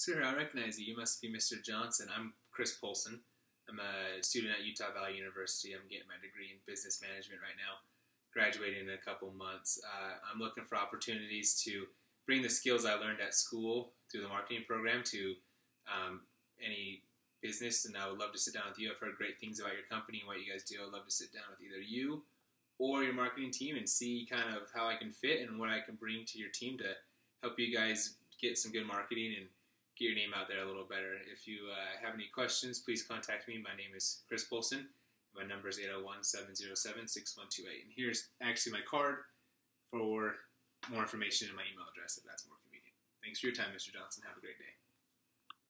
Sir, I recognize you. You must be Mr. Johnson. I'm Chris Poulsen. I'm a student at Utah Valley University. I'm getting my degree in business management right now, graduating in a couple months. Uh, I'm looking for opportunities to bring the skills I learned at school through the marketing program to um, any business, and I would love to sit down with you. I've heard great things about your company and what you guys do. I'd love to sit down with either you or your marketing team and see kind of how I can fit and what I can bring to your team to help you guys get some good marketing and get your name out there a little better. If you uh, have any questions, please contact me. My name is Chris Poulsen. My number is 801 707 6128. And here's actually my card for more information and my email address if that's more convenient. Thanks for your time, Mr. Johnson. Have a great day.